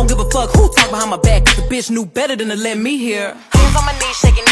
don't give a fuck who talk behind my back, If the bitch knew better than to let me hear. Hands on my knees, shaking